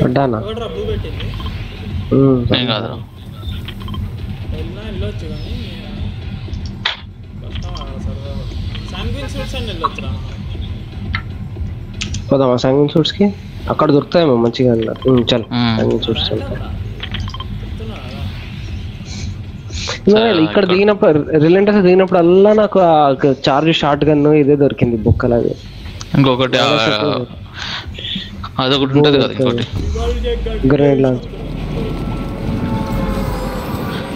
పడ్డానా పోదామా సంగీన్ సూట్స్కి? అక్కడ దొరుకుతాయేమో మంచిగా చల్. సంగీన్ సూట్స్ ఇక్కడ దిగినప్పుడు రిలయంటస్ దిగినప్పుడు అల్లా నాకు చార్జ్ షార్ట్ గన్ ఇదే దొరికింది బుక్కలు అది ఇంకొకటి ఆ, అదొకటి ఉంటుంది కదా ఇంకోటి గ్రెనేడ్ లాంచ్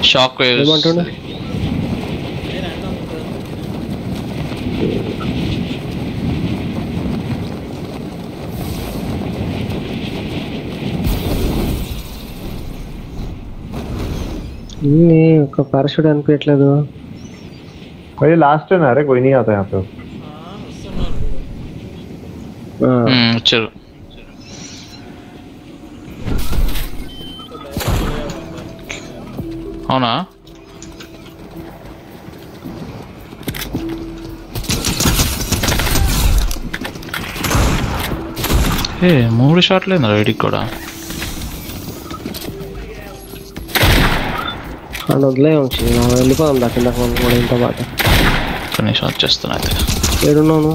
షాక్ వేవ్స్ ఏమంటుండు? నేను అంటాం ఉంటుంది ఇన్ని ఒక పారాషూట్ అనిపించట్లేదు भाई लास्ट है ना अरे कोई नहीं आता यहाँ पे వచ్చారు. అవునా? ఏ మూడు షాట్లు ఏందా వీడికి కూడా. అని వదిలే ఉంచి వెళ్ళిపోదాం దా కింద కూడా ఇంత పాట నిమిషం వచ్చేస్తున్నా అయితే. ఏడున్నావు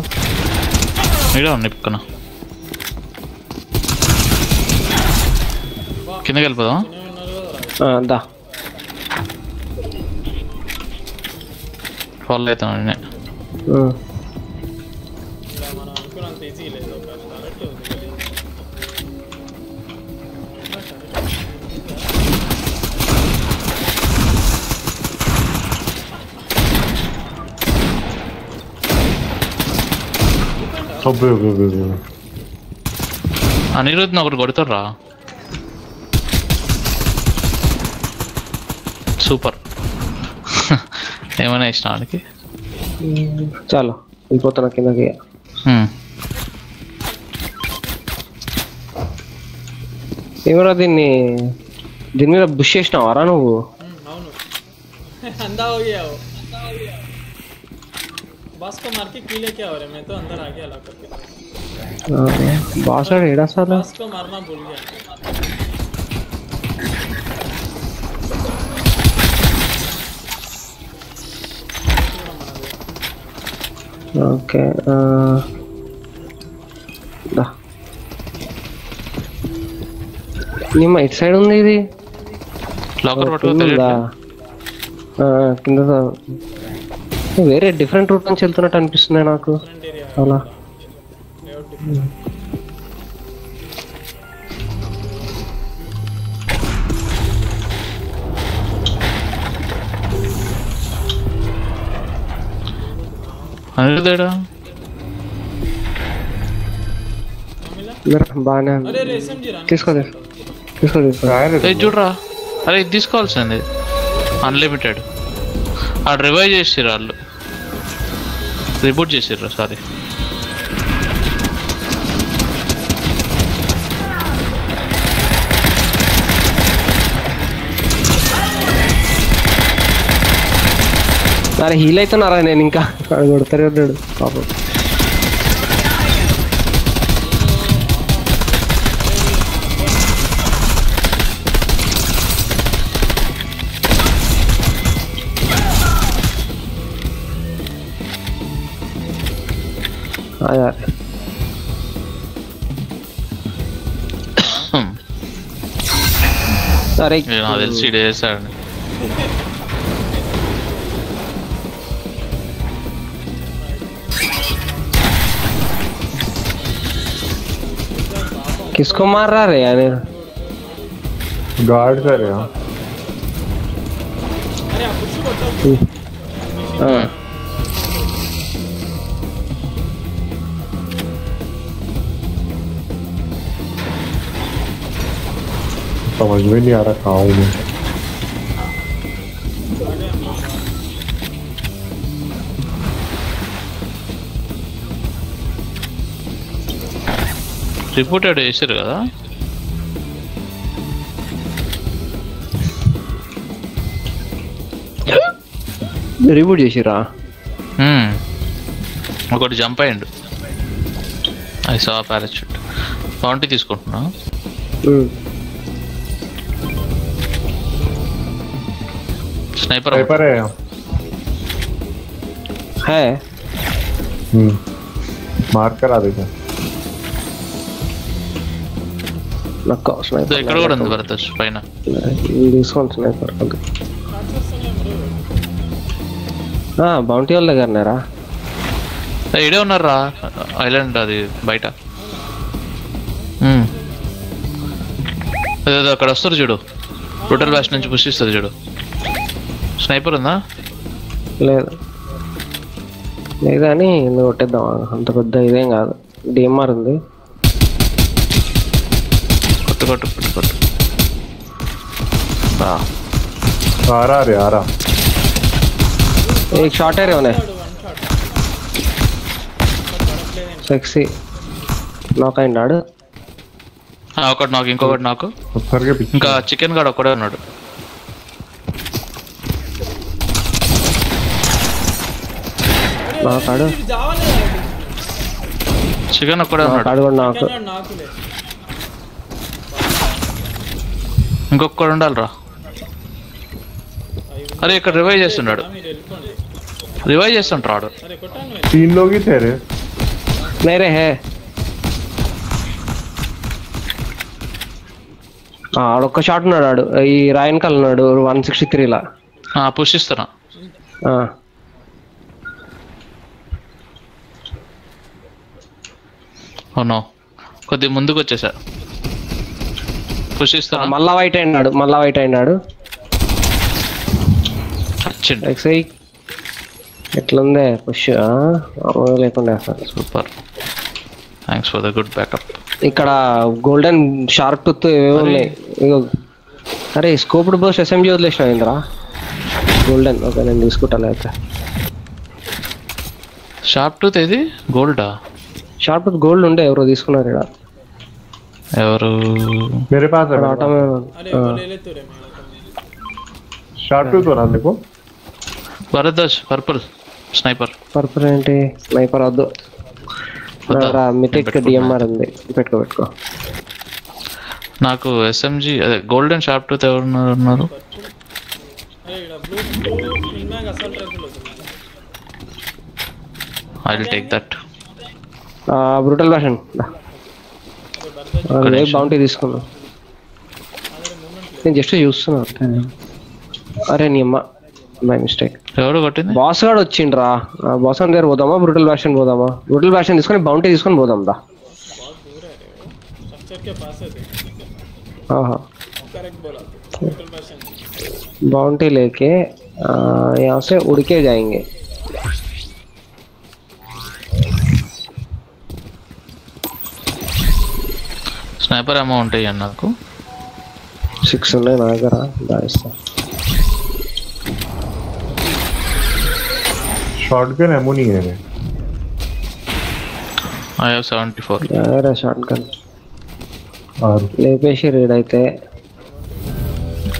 ఇక్కడ ఉంది పక్కన. కిందకి వెళ్ళిపోదాం దా. ఫాలో అవుతాను నేను. అనిరుద్ధ్ ఒకటి కొడుతుర్రా సూపర్. ఏమైనా ఇష్టం వాడికి చాలు వెళ్ళిపోతాను కిందకి. ఏమరా దీన్ని? దీని మీద బుష్ చేసినావారా నువ్వు? बॉस को मार के किले क्या हो रहे मैं तो अंदर आ गया लॉक करके बॉस का ढेड़ा साला बॉस को मारना भूल गया ओके दा ये माइट साइड ನಿಮ್ಮ ಇಟ್ लॉकर ಒಂದು ಇದೆ ಲಾಕರ್ ಪಟ್ಟು ಕಿಂದ వేరే డిఫరెంట్ రూట్ నుంచి వెళ్తున్నట్టు అనిపిస్తుంది నాకు అలా అదేడా బాగానే తీసుకోదే తీసుకో చూడరా అరే ఇది తీసుకోవాల్సింది అన్లిమిటెడ్ ఆ రివైవ్ చేసి వాళ్ళు రిబూట్ చేసిర్రు సారీ అరే హీల్ అవుతున్నారా నేను ఇంకా? కొడతారు కొట్టాడు పాపం. हाँ यार सर। किसको मार रहा है यार? गार्ड कर रहा हूँ। हाँ। Toma, adivinhar a calma. Reported చేశారు కదా? రిపోర్ట్ చేసిరా ఒకటి jump అయ్యండు. I saw parachute. County తీసుకుంటున్నా. ఉమ్. స్నైపర్ स्नाइपर है హే हम्म मार करा देगा నాకు స్నైపర్ ఇక్కడ కూడా ఉంది భరత్ పైన తీసుకోండి స్నైపర్ ఓకే బౌంటీ వాళ్ళ దగ్గరనేరా ఏ, ఈడే ఉన్నారా ఐలాండ్ అది బయట మ్మ్. అదేదో అక్కడ వస్తారు చూడు బ్రూటల్ బ్యాష్ నుంచి పుష్టిస్తుంది చూడు స్నైపర్ ఉందా లేదు లేదు కానీ నువ్వు కొట్టేద్దాం అంత పెద్ద ఇదేం కాదు డిఎంఆర్ ఉంది కొట్టు కొట్టు కొట్టు కొట్టు ఆ, आ रहा रे आ रहा एक शॉट है रे उन्हें సెక్సీ నాక్ అయినాడు ఆ, ఒకటి నాకు ఇంకొకటి నాకు पत्थर के पीछे ఇంకా చికెన్ గాడు ఒక్కడే ఉన్నాడు నాక్ ఆడు ఇది జావలే చికెన్ ఒక్కడే నాక్ ఉన్నాడు ఆడు కూడా నాకు నాకులే ఇంకొకడు ఉండాలిరా అరే ఇక్కడ రివైవ్ చేస్తున్నాడు మీరు వెళ్ళిపోండి రివైవ్ చేస్తుంటాడు అరే కొట్టాను तीन लोग ही थे रे నేరే హే ఆ, ఆడొక్క షాట్ ఉన్నాడు ఆడు ఈ రాయన్ కల్ ఉన్నాడు వన్ సిక్స్టీ త్రీలా పుష్టిస్తున్నా అవును కొద్ది ముందుకు వచ్చేసా పుష్టిస్తున్నా మళ్ళా వైట్ అయినాడు మళ్ళా వైట్ అయినాడు. ఎట్లుందే పుష్? లేకుండా super. Thanks for the good backup ఇక్కడ గోల్డెన్ షార్ప్ టూత్ ఉన్నాయి. అరే స్కోప్డ్ బోస్ ఎస్ఎంజీ వదిలేసిన ఇంద్రా. గోల్డెన్ ఓకే నేను తీసుకుంటా లేకపోతే షార్ప్ టూత్ ఏది? గోల్డా షార్ప్ టూత్ గోల్డ్ ఉండే ఎవరో తీసుకున్నారు ఇక్కడ ఎవరు मेरे पास है ఆటో అరే ఎవరు వెళ్ళేతురే మేము शॉर्ट टू तो ना देखो భరద్వాజ్ పర్పుల్ స్నైపర్ పర్పర్ ఏంటి స్నైపర్ వద్దు వద్దా? మిటిక్ పెట్టుకున్నా. డిఎంఆర్ ఉంది పెట్టుకో పెట్టుకో నాకు ఎస్ఎంజి అదే గోల్డెన్ షార్ప్ టూత్ ఎవరు ఉన్నారు ఉన్నారు అరే ఇక్కడ బ్లూ బ్లూ ఇన్నాక అసలు రైతులు వస్తుంది I will take that brutal fashion bounty తీసుకున్నా నేను జస్ట్ చూస్తున్నా అంతే. అరే నీ అమ్మ మై మిస్టేక్ ఎవరు కొట్టింది బాస్ గాడు వచ్చిండ్రా బాస్ గారి దగ్గర పోదామా బ్రూటల్ ఫ్యాషన్ పోదామా బ్రూటల్ ఫ్యాషన్ తీసుకొని బౌంటీ తీసుకొని పోదాం దా बहुत दूर है रे वो स्ट्रक्चर के पास है देख ఆహా करेक्ट बोला टोटल पर्सन बाउंटी लेके आ, यहाँ से उड़ के जाएंगे స్నైపర్ అమౌంట్ ఉంటాయి అన్న నాకు. సిక్స్ ఉన్నాయి నా దాయిస్తా షార్ట్ గన్ ఏమో ఐ హావ్ సెవెంటీ ఫోర్. ఎవరా షార్ట్ గన్. లేపేసి రీడ్ అయితే.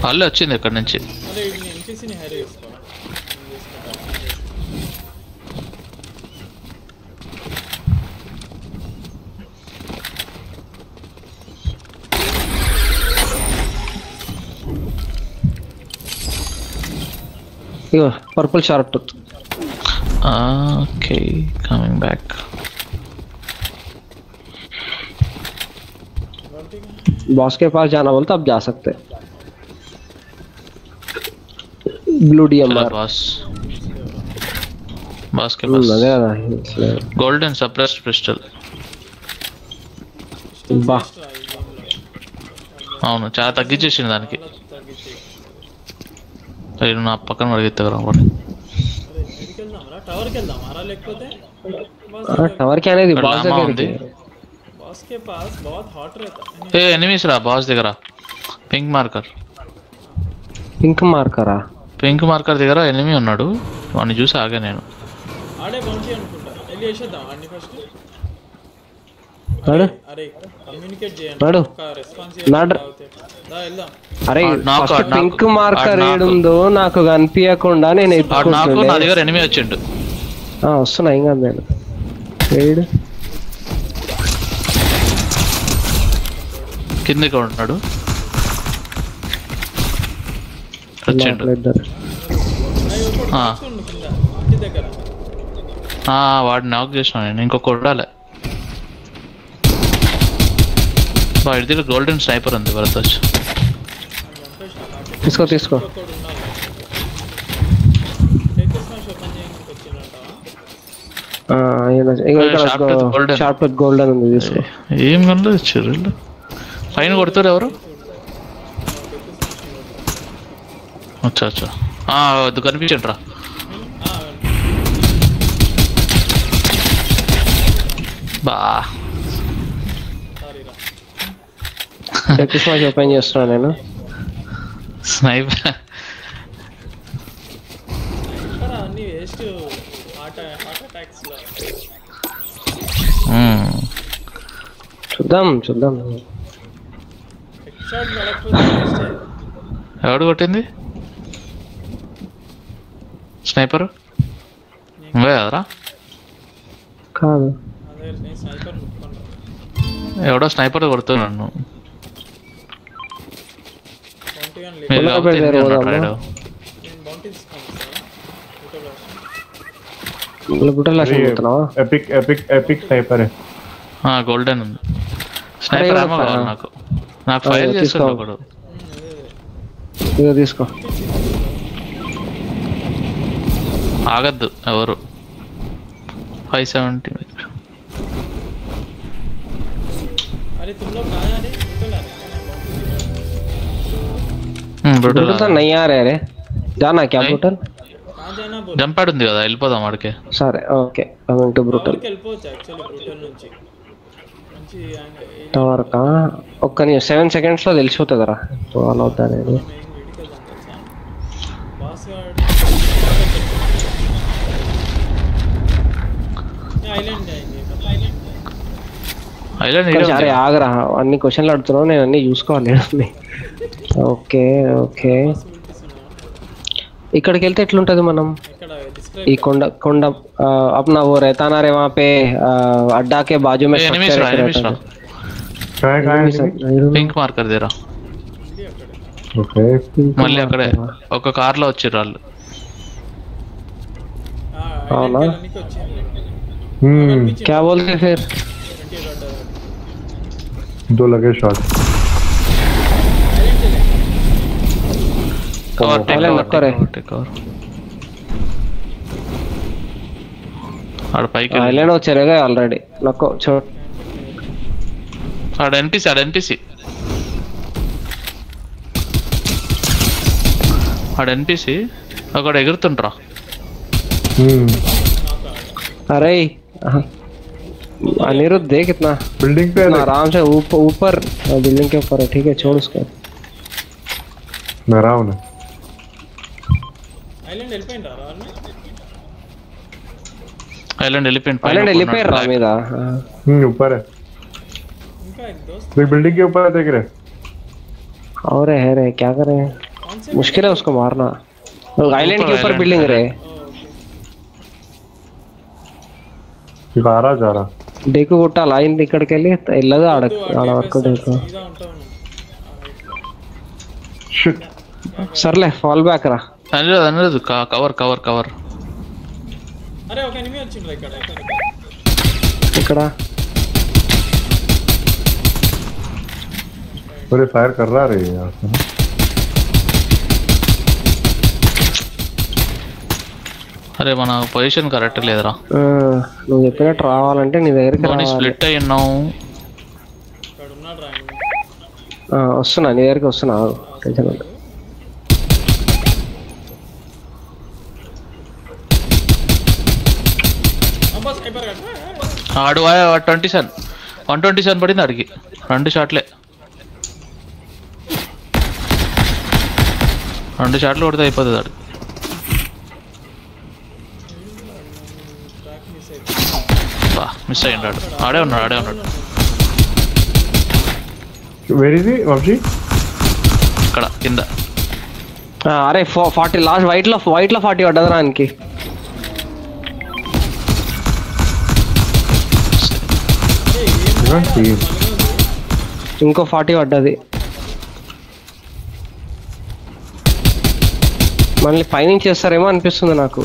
వాళ్ళు వచ్చింది ఇక్కడ నుంచి. అరే వీడిని ఎంపీసీని హైర్ చేసుకోవాలి ఇగో purple shirt okay coming back boss के पास जाना बोलता अब जा सकते ब्लू डीएमआर బాస్ బాస్ కే అదే కదా గోల్డెన్ సప్రెస్డ్ పిస్టల్ బా అవును చాలా తగ్గించేసింది దానికి తగ్గించి నేను నా పక్కన పరిగెత్తగలం వాడు అరే ఎక్కడికి వెళ్దాం రా టవర్కి వెళ్దాం రా లేకపోతే बस టవర్ కి అనేది ఇక్కడ బాస్ లామా దగ్గరికి ఉంది. बॉस के पास बहुत हॉट रहता है ఏ ఎనిమిస్ రా బాస్ దగ్గర పింక్ మార్కర్ పింక్ మార్కరా పింక్ మార్కర్ దగ్గర ఎనిమి ఉన్నాడు వాడిని చూసి ఆగా నేను ఆడే బౌంటీ అనుకుంటా వెళ్ళి వేసేద్దాం ఆడిని ఫస్ట్ నాడు అరే కమ్యూనికేట్ చేయండి. నాడు. నాడు. అరే. Pink marker. ఏడుందో నాకు కనిపించకుండా నేను వాడు నాకు నా ఎత్తుకుంటుండే దగ్గర ఎనిమి వచ్చిండు. ఆ, వస్తున్నా నేను ఏడు. కిందకి ఉన్నాడు. వచ్చిండు. వాడిని నాక్ చేసిన నేను ఇంకొక ఉండాలి వాడి దగ్గర గోల్డెన్ స్నైపర్ ఉంది భరత్ తీసుకో తీసుకో. గోల్డెన్ ఉంది ఏం కన్నా ఇచ్చారు పైన కొడుతారు ఎవరు? అచ్చా అచ్చా. వద్దు కనిపించండి రా. బా సారీ రా ఓపెన్ చేస్తున్నా నేను స్నైపర్ ఇక్కడ అన్ని వేస్ట్ హార్ట్ హార్ట్ అటాక్స్లో చూద్దాం చూద్దాం ఎవడు కొట్టింది స్నైపర్ నువ్వే కదరా కాదు ఎవడో స్నైపర్ కొడుతున్నాడు ఎపిక్ గోల్డెన్ ఉంది. స్నైపర్ ఏమో నాకు. నాకు ఫైర్ చేసుకోకూడదు తీసుకో. ఆగద్దు ఎవరు? ఫైవ్ సెవెంటీ అరే? ब्रूटल तो नहीं आ रहे रे जाना क्या नहीं। ब्रूटल कहाँ जाना बोल జంపాడు ఉంది కదా వెళ్ళిపోదాం వాడికి సరే ఓకే కమింగ్ టు బ్రూటల్ టవర్కి వెళ్ళిపోవచ్చు యాక్చువల్లీ బ్రూటల్ నుంచి మంచి యాంగిల్ టవర్ కా ఒక్క నిమిషం సెవెన్ సెకండ్స్ లో తెలిసిపోతుందిరా వాళ్ళు అవుతా అనేది మెయిన్ వీడికి వెళ్దాం తెలుసా బాస్ ఐలాండ్ అయింది ఐలాండ్ ఐలాండ్ కొంచెం అరే ఆగరా అన్ని క్వశ్చన్లు అడుగుతున్నావు నేను అన్ని చూసుకోవాలి అన్ని ఓకే ఓకే పాసిబిలిటీస్ ఉన్నాయి ఇక్కడికి వెళ్తే ఎట్లుంటది మనం ఇక్కడ ఈ డిస్క్రైబ్ కొండ కొండ ఆ, अपना वो रहता ना रे वहाँ पे आ, अड्डा के बाजू में ఎనిమిస్ structure రా एक ఎనిమిస్ रहता రా है। कहाँ है कहाँ Enemies है are- I don't know. Pink marker దేరా okay Pink మళ్ళీ mark అక్కడే है. ఒక కార్ లో వచ్చిర్రు వాళ్ళు అవునా? ఐలాండ్కి వచ్చింది हम्म क्या बोलते हैं फिर ట్వంటీ డాట్ दो लगे shot cover take Island cover నొక్కో రే. టేక్ కవర్ ఆడ పైకి आइलैंड वो चले गए ऑलरेडी नको छोड़ ఆడ ఎన్పిసి ఆడ ఎన్పిసి ఆడ ఎన్పిసి అక్కడ ఎగురుతుండ్రా हम्म अरे हाँ। अनिरुद्ध देख इतना बिल्डिंग पे इतना है आराम से ऊपर ऊपर बिल्डिंग के ऊपर है ठीक है छोड़ उसको मैं रहा हूँ ना ఐలాండ్ వెళ్ళిపోయిండ్రా రాళ్ళు ఐలాండ్ వెళ్ళిపోయింది పైన आइलैंड ఒక వెళ్ళిపోయారు రా ఉన్నాడు. మీద हम्म ऊपर है ఇంకా एक दोस्त देख बिल्डिंग के ऊपर है देख रहे और है रे क्या करें कौन से मुश्किल है उसको मारना आइलैंड के ऊपर island बिल्डिंग है। रे ओ, okay. आ रहा जा रहा డేకు కొట్టాలి అయింది ఇక్కడికి వెళ్ళి వెళ్ళదు ఆడ వద్దు, ఆడ అటు వరకు వేస్తాడు, డేకు సీదా ఉంటావు నువ్వు. शिट సర్లే ఫాల్ బ్యాక్ రా అనలేదు అనలేదు కవర్ కవర్ కవర్ అరే ఒక ఎనిమిది వచ్చిండ్రు ఇక్కడ ఇక్కడ. ఇక్కడ अरे फायर कर रहा रे यार అరే మన పొజిషన్ కరెక్ట్ లేదురా ఆ, నువ్వు చెప్పినట్టు రావాలంటే నీ దగ్గరికి ధోని రావాలి స్ప్లిట్ అయి ఉన్నావు ఇక్కడ ఉన్నాడు రా ఆయన. ఆ, వస్తున్నా నీ దగ్గరికి వస్తున్నా ఆడు twenty seven. One twenty seven పడింది ఆడికి. రెండు షాట్లే. రెండు షాట్లు కొడితే అయిపోతుంది ఆడు మిస్ అయ్యాడు ఆడు. ఆడే ఉన్నాడు ఆడే ఉన్నాడు. ఇక్కడ కింద. అరే ఫార్టీ లాస్ట్ వైట్లో వైట్లో ఫార్టీ పడ్డదా ఇంకో ఫార్టీ పడ్డది. మళ్ళీ పైనుంచి చేస్తారేమో అనిపిస్తుంది నాకు.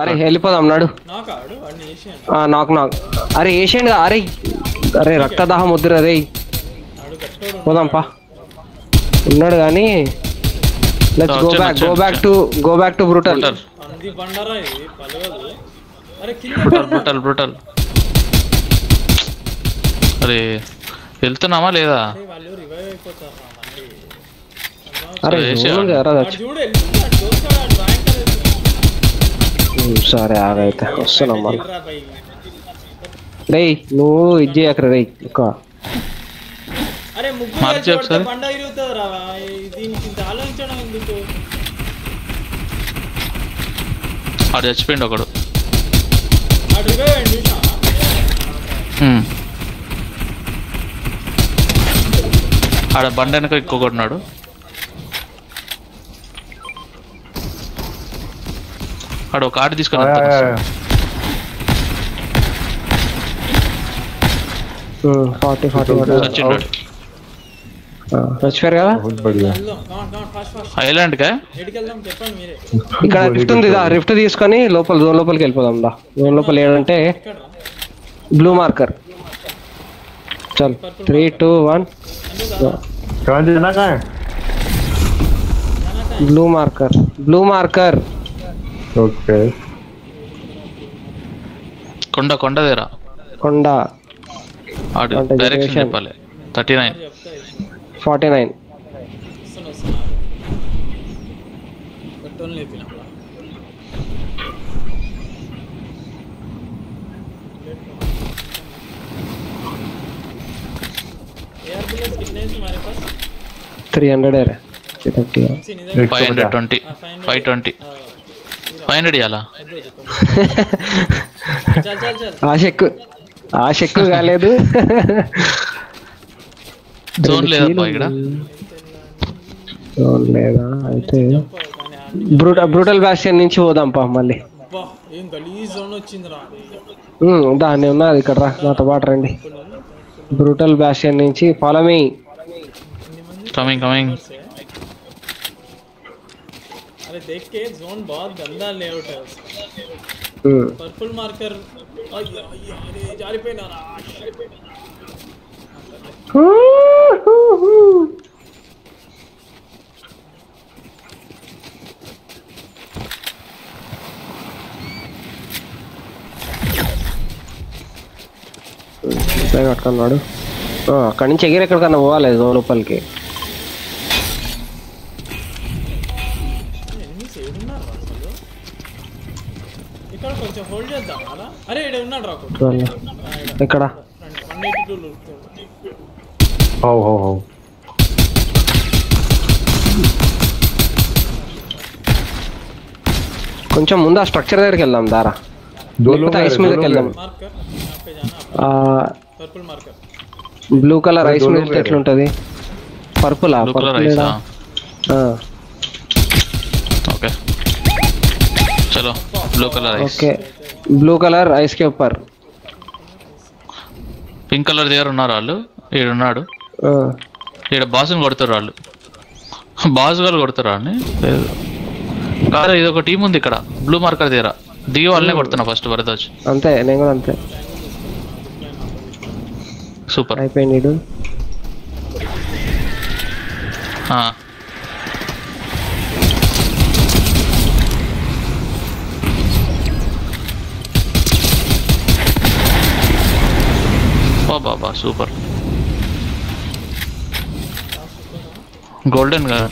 అరే. వెళ్ళిపోదాం నాడు. నాకు నాకు నాకు. అరే ఏషియండ్ అరే. అరే రక్తదాహం వద్దురా పోదాం పా. ఉన్నాడు కానీ లెట్స్ గో వచ్చాను, బ్యాక్ గో వచ్చాను, back to go back to brutal brutal పంది బండరా ఇది పలవదు అరే కింద బ్రూటల్ బ్రూటల్ బ్రూటల్ అరే వెళ్తున్నామా లేదా? అరే వాళ్ళు రివైవ్ అయిపోతారు రా మళ్ళీ అరే సరే, వేసేయ్. ఉంది కదరా వాడు చూడు వెళ్తున్నాడు దోస్తాడు డ్రాయింగ్ ఉమ్, సరే ఆగైతే. వస్తున్నాం మళ్ళీ రా పై రేయ్ నువ్వు ఇది చేయకరా రేయ్ ఎక్కువ. అరే ముగ్గురు అది చచ్చిపోయింది ఒకడు. ఆడ బండ వెనక ఎక్కువ ఎక్కువగొడున్నాడు ఆడ ఒక ఆట తీసుకున్నా ఫార్టీ ఫార్టీ వచ్చిపోయారు కదా? ఐలాండ్ ఇక్కడ రిఫ్ట్ ఉంది రిఫ్ట్ తీసుకొని లోపల జోన్ లోపలికి వెళ్ళిపోదాం దా. జోన్ లోపల ఏడంటే బ్లూ మార్కర్. చల్. Three two one. Blue marker. Blue marker. Okay. కొండ కొండ దేరా కొండ. డైరెక్షన్ చెప్పాలి. Thirty nine. Forty nine. Three hundred five hundred twenty five twenty five hundred ఇవ్వాలా ఆశ ఎక్కువ ఆశ ఎక్కువ కాలేదు. జోన్ లేదబ్బా ఇక్కడ జోన్ లేదా అయితే కానీ ఆ- బ్రూట బ్రూటల్ బ్యాస్టియన్ నుంచి పోదాం పా మళ్ళీ అబ్బా ఏం గలీజ్ జోన్ వచ్చింది రా ఉమ్, దాన్ని ఉన్నది ఇక్కడ రా నాతో పాటు రండి బ్రూటల్ బ్యాస్టియన్ నుంచి ఫాలోమి కమింగ్ కమింగ్ अरे देख के जोन बहुत गंदा लेआउट है उसका पर्पल मार्कर अरे जारी पे ना కట్టుకున్నాడు అక్కడి నుంచి ఎగిరి ఎక్కడికన్నా పోవాలి జోన్ లోపలికి. ఇక్కడ కొంచెం హోల్డ్ చేద్దాం కదా అరే ఇక్కడ ఉన్నాడు రా ఒకడు. చూడాలి. ఆ, ఈడ. ఎక్కడ front one eighty two Ho, ho, ho. కొంచెం ముందు ఆ స్ట్రక్చర్ దగ్గరికి వెళ్దాం దారా. ఐస్ మిల్ వెళ్దాం. బ్లూ కలర్ ఐస్ మీద ఎట్లుంటది? Purple blue colour okay. Blue colour ice కేపర్ pink colour దగ్గర ఉన్నారు వాళ్ళు? ఈడున్నాడు. ఇక్కడ బాస్ని కొడతారు వాళ్ళు. బాస్ గారు కొడతారు వాళ్ళని లేదు. కాదు ఇది ఒక టీం ఉంది ఇక్కడ. బ్లూ మార్కర్ దగ్గర. దిగి వాళ్ళనే కొడుతున్నా ఫస్ట్ వరదోజ్ అంతే నేను కూడా అంతే. సూపర్ అయిపోయింది ఇడు. బాబా సూపర్ గోల్డెన్గా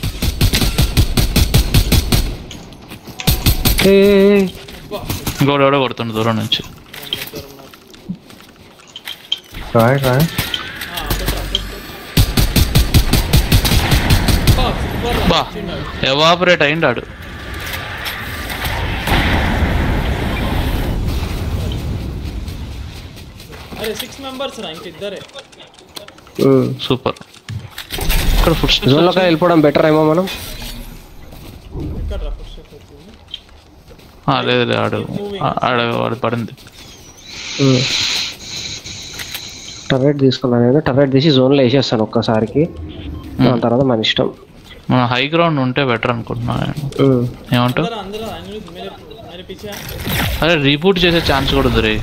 గోడ కొడుతుండు దూరం నుంచి. రాయ్ రాయ్. ఎవాపరేట్ అయిండాడు. అరే సిక్స్ మెంబర్స్ ఇద్దరే. సూపర్. ఇక్కడ ఫుడ్ స్టెప్స్ జోన్లోకి వెళ్ళిపోవడం బెటర్ ఏమో మనం? లేదు లేదు ఆడు ఆడు పడింది. టర్రెట్ తీసుకున్నాను నేను. టర్రెట్ తీసి జోన్లో వేసేస్తాను ఒక్కసారికి. దాని తర్వాత మన ఇష్టం. మన హై గ్రౌండ్ ఉంటే బెటర్ అనుకుంటున్నాను ఏమంటా అరే రీబూట్ చేసే ఛాన్స్ కూడా ఉంది రే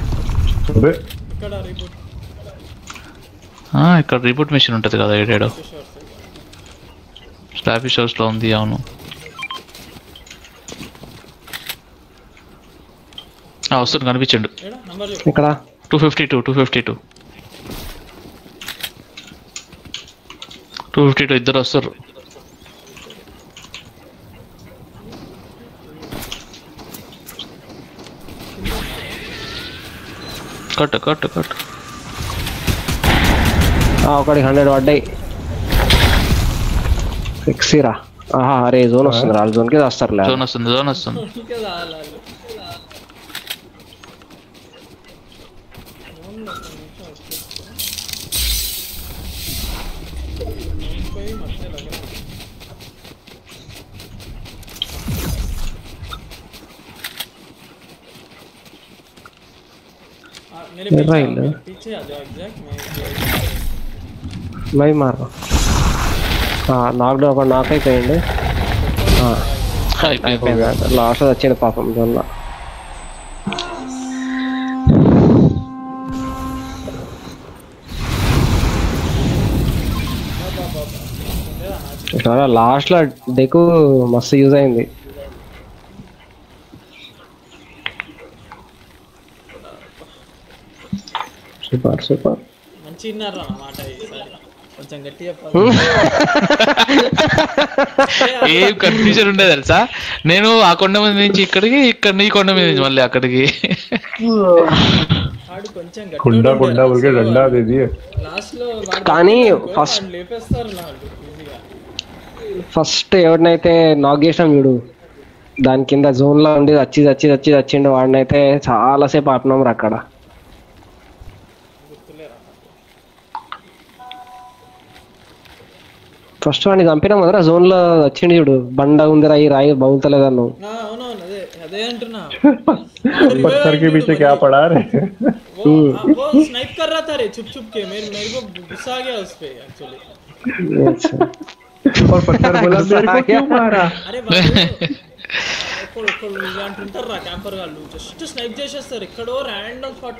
ఇక్కడ రీబూట్ మిషన్ ఉంటుంది కదా ఏడాడో. షోర్స్ స్లాబీ షోస్లో ఉంది అవును ఆ, వస్తుంది కనిపించండు ఏడా నంబర్ చెప్పు ఇక్కడ two fifty two two fifty two two fifty two ఇద్దరు వస్తారు కట్టు కట్టు కట్టు ఆ, ఒకటి హండ్రెడ్ పడ్డాయి Xira. Ajá, haré zona central. ¿Dónde queda estar la? Zona ¿no? Down ఒకటి నాక్ అయిపోయింది. అయిపోయింది. లాస్ట్ వచ్చింది పాపం జోన్లో లాస్ట్లో డెకు మస్తు యూజ్ అయింది. సూపర్ సూపర్ మంచి విన్నారు అన్నమాట కొంచెం గట్టిగా ఏం కన్ఫ్యూజన్ ఉండేది తెలుసా? నేను ఆ కొండ మీద నుంచి ఇక్కడికి ఇక్కడ నీ కొండ మీద నుంచి మళ్ళీ అక్కడికి. ఆడు కొంచెం కుండ కుండ ఉరికే డండా అది ఇది. లాస్ట్లో వాడు కానీ ఈజీగా. ఫస్ట్ ఎవరినైతే నాక్ చేసినాం చూడు దాని కింద జోన్లో ఉండి వచ్చి వచ్చి వచ్చి వచ్చిండు వాడినైతే చాలా సేపు ఆపినాం రా అక్కడ. ఫస్ట్ వాడిని చంపినాం కదరా జోన్ లో వచ్చిండు చూడు బండ ఉందిరా ఈ రాయి బాగుతలేదన్ను ఆ, అవునవును అదే అదే అంటున్నా पत्थर के पीछे क्या पड़ा रे वो हाँ, वो स्नाइप कर रहा था रे छुप छुप के मेरे मेरे को गुस्सा आ गया उस पे एक्चुअली और पत्थर बोला मेरे को क्यों मारा అరే వాళ్ళు ఒక్కడు ఒక్కడు ఇలాంటి ఉంటారు రా క్యాంపర్ వాళ్ళు జస్ట్ స్నైప్ చేసేస్తారు ఎక్కడో ర్యాండమ్ స్పాట్